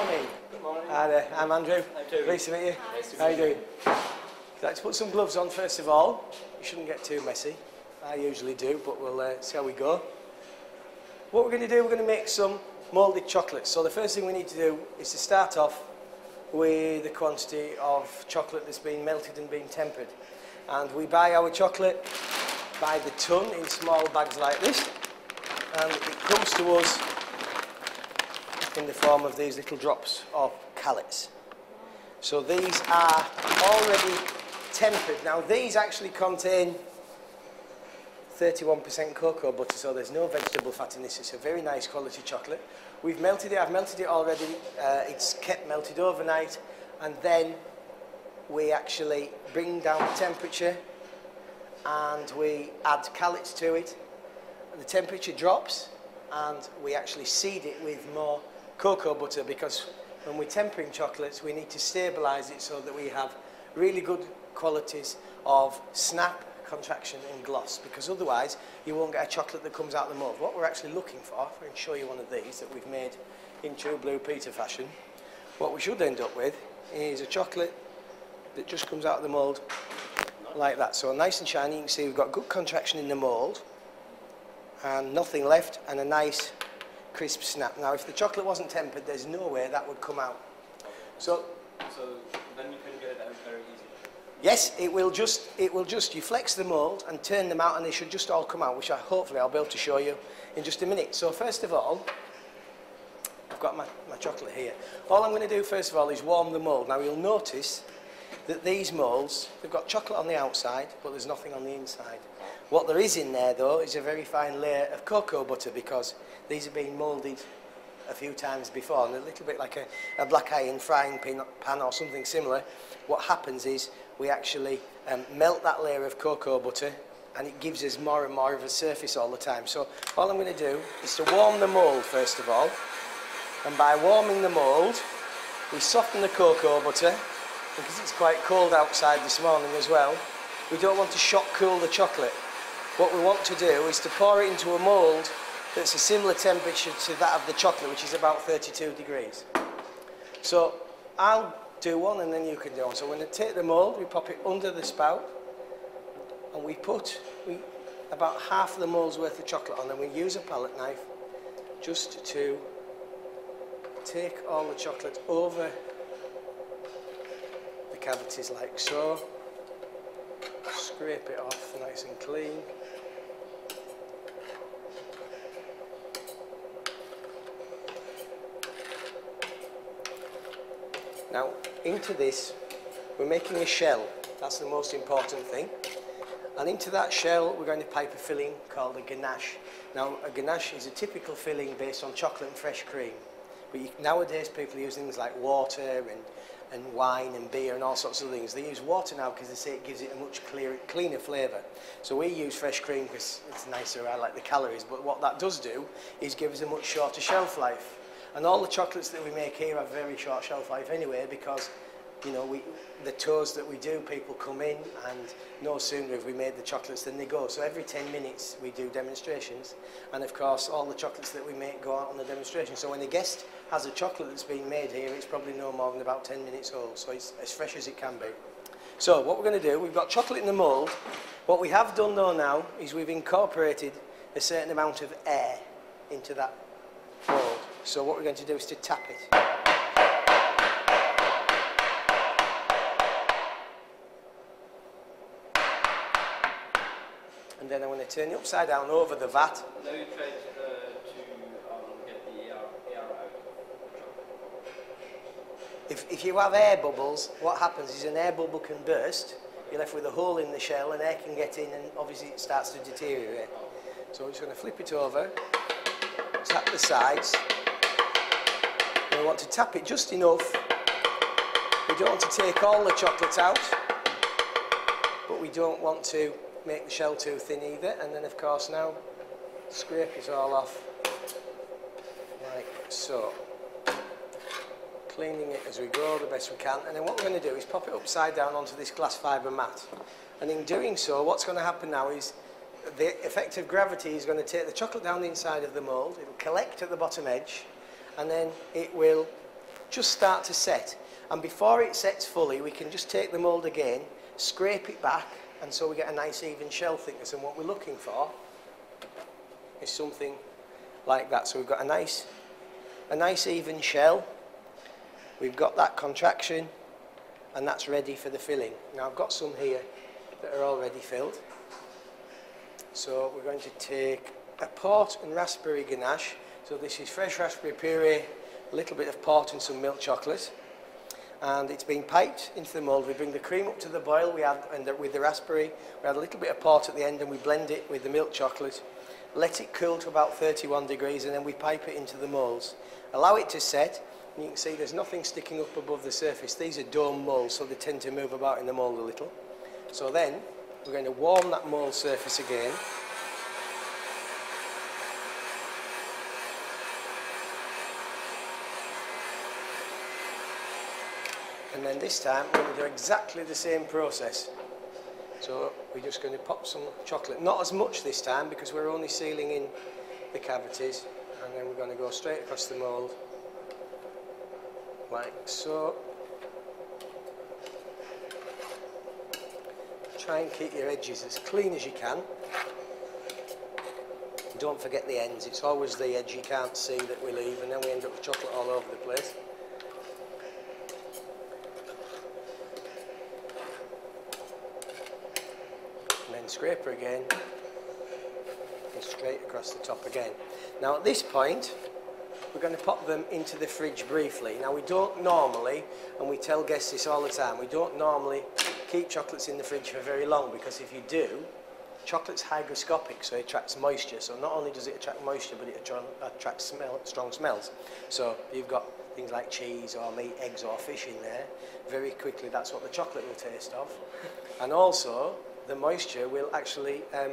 Good morning. Hi there, I'm Andrew. I'm Toby. Nice to meet you. Nice to How are you you. doing? I'd like to put some gloves on first of all. You shouldn't get too messy. I usually do, but we'll uh, see how we go. What we're going to do, we're going to make some moulded chocolates. So the first thing we need to do is to start off with the quantity of chocolate that's been melted and been tempered. And we buy our chocolate by the ton in small bags like this. And it comes to us in the form of these little drops of callets. So these are already tempered. Now these actually contain 31% cocoa butter, so there's no vegetable fat in this. It's a very nice quality chocolate. We've melted it, I've melted it already. Uh, it's kept melted overnight, and then we actually bring down the temperature and we add callets to it. The temperature drops and we actually seed it with more cocoa butter because when we're tempering chocolates we need to stabilize it so that we have really good qualities of snap, contraction and gloss because otherwise you won't get a chocolate that comes out of the mold. What we're actually looking for, if I can show you one of these that we've made in true Blue Peter fashion, what we should end up with is a chocolate that just comes out of the mould like that. So nice and shiny, you can see we've got good contraction in the mould and nothing left and a nice crisp snap. Now, if the chocolate wasn't tempered, there's no way that would come out. Okay. So, so then you can get it out very easily. Yes, it will just, it will just, you flex the mould and turn them out and they should just all come out, which I hopefully I'll be able to show you in just a minute. So first of all, I've got my, my chocolate here. All I'm going to do first of all is warm the mould. Now you'll notice that these moulds, they've got chocolate on the outside, but there's nothing on the inside. What there is in there though is a very fine layer of cocoa butter because these have been moulded a few times before and a little bit like a, a black iron frying pan, pan or something similar. What happens is we actually um, melt that layer of cocoa butter and it gives us more and more of a surface all the time. So all I'm going to do is to warm the mould first of all and by warming the mould we soften the cocoa butter because it's quite cold outside this morning as well. We don't want to shock cool the chocolate. what we want to do is to pour it into a mould that's a similar temperature to that of the chocolate, which is about 32 degrees. So I'll do one and then you can do one. So when I take the mould, we pop it under the spout and we put we, about half the mould's worth of chocolate on and we use a palette knife just to take all the chocolate over the cavities like so. Scrape it off nice and clean. Now, into this, we're making a shell. That's the most important thing. And into that shell, we're going to pipe a filling called a ganache. Now, a ganache is a typical filling based on chocolate and fresh cream. But you, nowadays people use things like water and, and wine and beer and all sorts of things. They use water now because they say it gives it a much clearer, cleaner flavour. So we use fresh cream because it's nicer, I like the calories. But what that does do is give us a much shorter shelf life. And all the chocolates that we make here have very short shelf life anyway because you know, we, the tours that we do, people come in and no sooner have we made the chocolates than they go. So every 10 minutes we do demonstrations. And of course, all the chocolates that we make go out on the demonstration. So when a guest has a chocolate that's been made here, it's probably no more than about 10 minutes old. So it's as fresh as it can be. So what we're going to do, we've got chocolate in the mould. What we have done though now is we've incorporated a certain amount of air into that mould. So what we're going to do is to tap it. And then I'm going to turn it upside down over the vat. Now you uh, to um, get the air, air out. If, if you have air bubbles, what happens is an air bubble can burst. You're left with a hole in the shell and air can get in and obviously it starts to deteriorate. So I'm just going to flip it over, tap the sides. And we want to tap it just enough. We don't want to take all the chocolate out, but we don't want to make the shell too thin either. And then of course now, scrape it all off like so cleaning it as we go the best we can. And then what we're going to do is pop it upside down onto this glass fibre mat. And in doing so, what's going to happen now is the effect of gravity is going to take the chocolate down the inside of the mould, it'll collect at the bottom edge, and then it will just start to set. And before it sets fully, we can just take the mould again, scrape it back, and so we get a nice even shell thickness. And what we're looking for is something like that. So we've got a nice, a nice even shell. We've got that contraction, and that's ready for the filling. Now I've got some here that are already filled. So we're going to take a port and raspberry ganache. So this is fresh raspberry puree, a little bit of port and some milk chocolate. and it's been piped into the mould. We bring the cream up to the boil we add, and the, with the raspberry. We add a little bit of port at the end and we blend it with the milk chocolate. Let it cool to about 31 degrees and then we pipe it into the moulds. Allow it to set and you can see there's nothing sticking up above the surface. These are dome moulds so they tend to move about in the mould a little. So then we're going to warm that mould surface again And then this time we're going to do exactly the same process. So we're just going to pop some chocolate, not as much this time because we're only sealing in the cavities. And then we're going to go straight across the mould, like so. Try and keep your edges as clean as you can. Don't forget the ends, it's always the edge you can't see that we leave and then we end up with chocolate all over the place. scraper again and straight across the top again. Now at this point we're going to pop them into the fridge briefly. Now we don't normally, and we tell guests this all the time, we don't normally keep chocolates in the fridge for very long because if you do, chocolate's hygroscopic, so it attracts moisture. So not only does it attract moisture, but it attracts smell, strong smells. So you've got things like cheese or meat, eggs or fish in there. Very quickly, that's what the chocolate will taste of. And also, the moisture will actually um,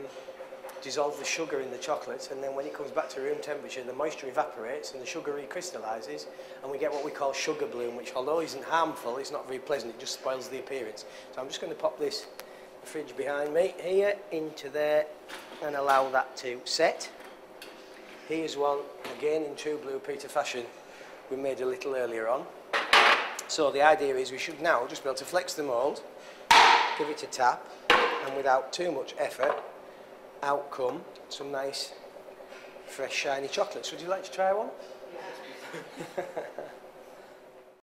dissolve the sugar in the chocolate and then when it comes back to room temperature the moisture evaporates and the sugar recrystallises and we get what we call sugar bloom which although isn't harmful it's not very pleasant it just spoils the appearance. So I'm just going to pop this fridge behind me here into there and allow that to set. Here's one again in true Blue Peter fashion we made a little earlier on. So the idea is we should now just be able to flex the mould give it a tap and without too much effort out come some nice fresh shiny chocolates. Would you like to try one?